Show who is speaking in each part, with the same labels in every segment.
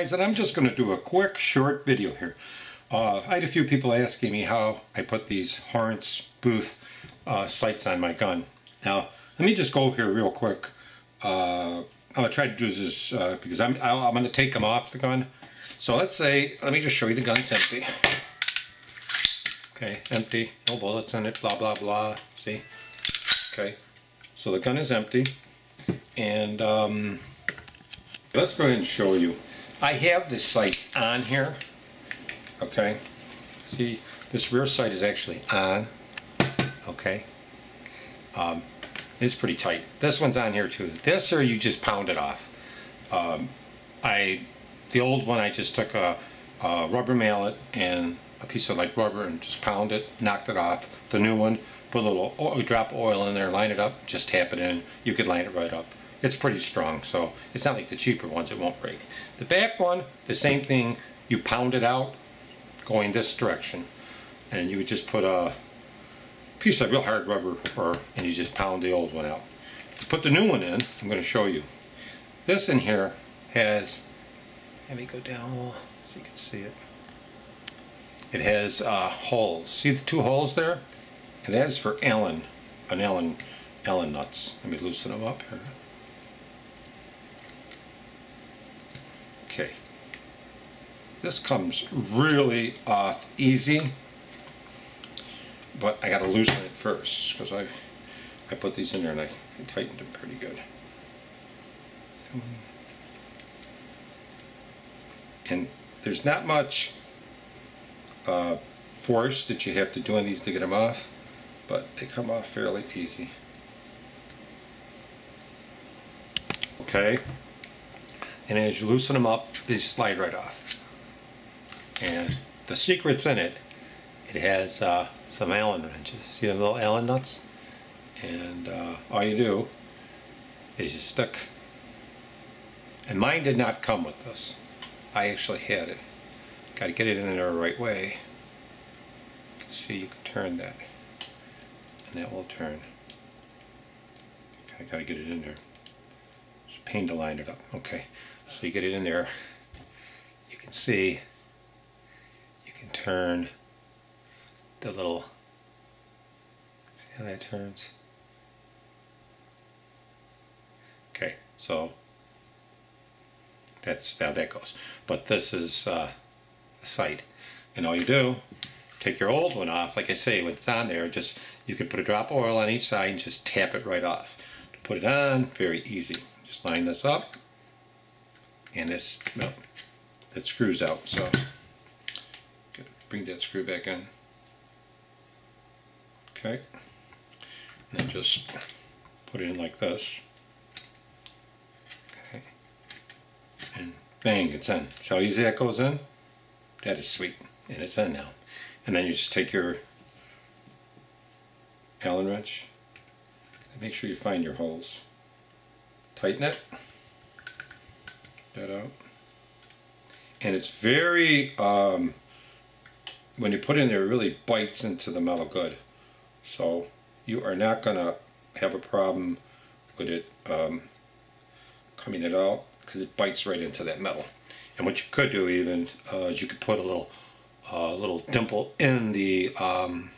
Speaker 1: Guys, and I'm just going to do a quick short video here. Uh, I had a few people asking me how I put these Horace Booth uh, sights on my gun. Now, let me just go here real quick. Uh, I'm going to try to do this uh, because I'm, I'm going to take them off the gun. So let's say, let me just show you the gun's empty. Okay, empty, no bullets in it, blah, blah, blah. See? Okay, so the gun is empty. And um, let's go ahead and show you. I have this sight on here. Okay, see, this rear sight is actually on. Okay, um, it's pretty tight. This one's on here too. This or you just pound it off. Um, I, the old one, I just took a, a rubber mallet and a piece of like rubber and just pound it, knocked it off. The new one, put a little oil, drop oil in there, line it up, just tap it in. You could line it right up. It's pretty strong, so it's not like the cheaper ones, it won't break. The back one, the same thing, you pound it out going this direction. And you would just put a piece of real hard rubber or, and you just pound the old one out. To put the new one in, I'm going to show you. This in here has, let me go down so you can see it. It has uh, holes. See the two holes there? And that is for Allen, an Allen, Allen nuts. Let me loosen them up here. Okay. This comes really off easy, but I gotta loosen it first because I I put these in there and I, I tightened them pretty good. And there's not much uh, force that you have to do on these to get them off, but they come off fairly easy. Okay, and as you loosen them up, they slide right off. And the secret's in it. It has uh, some Allen wrenches. See the little Allen nuts? And uh, all you do is you stick. And mine did not come with this. I actually had it. Got to get it in there the right way. You can see you can turn that. And that will turn. I got to get it in there. Pain to line it up. Okay. So you get it in there. You can see. You can turn the little see how that turns? Okay so that's how that goes. But this is uh, the sight and all you do take your old one off. Like I say when it's on there just you can put a drop of oil on each side and just tap it right off. To put it on very easy just line this up. And this well, it screws out so. Bring that screw back in. Okay. And then just put it in like this. Okay. And bang it's in. See how easy that goes in? That is sweet. And it's in now. And then you just take your Allen wrench. Make sure you find your holes tighten it that out. And it's very, um, when you put it in there, it really bites into the metal good. So you are not going to have a problem with it um, coming it out because it bites right into that metal. And what you could do even uh, is you could put a little uh, little dimple in the um,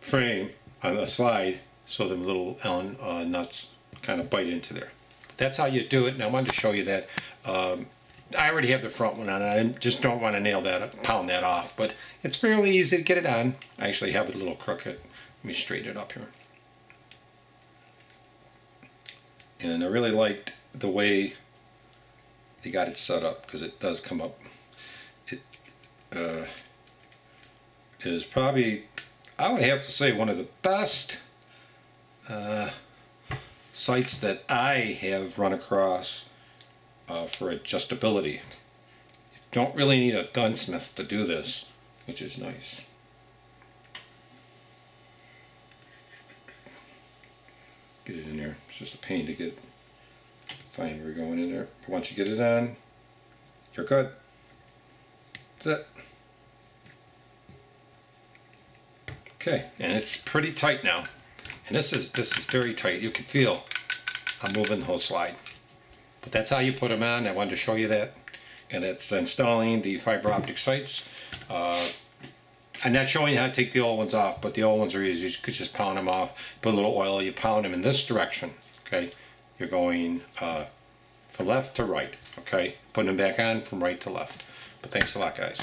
Speaker 1: frame on the slide so the little Allen uh, nuts kind of bite into there that's how you do it. And I wanted to show you that. Um, I already have the front one on. I just don't want to nail that, pound that off. But it's fairly easy to get it on. I actually have a little crooked. Let me straighten it up here. And I really liked the way they got it set up because it does come up. It uh, is probably, I would have to say, one of the best uh, sights that I have run across uh, for adjustability. You don't really need a gunsmith to do this, which is nice. Get it in there. It's just a pain to get fine you're going in there. But once you get it on, you're good. That's it. Okay, and it's pretty tight now. And this is this is very tight. You can feel I'm moving the whole slide. But that's how you put them on. I wanted to show you that. And it's installing the fiber optic sights. Uh, I'm not showing you how to take the old ones off, but the old ones are easy. You could just pound them off, put a little oil, you pound them in this direction, okay? You're going uh, from left to right, okay? Putting them back on from right to left. But thanks a lot, guys.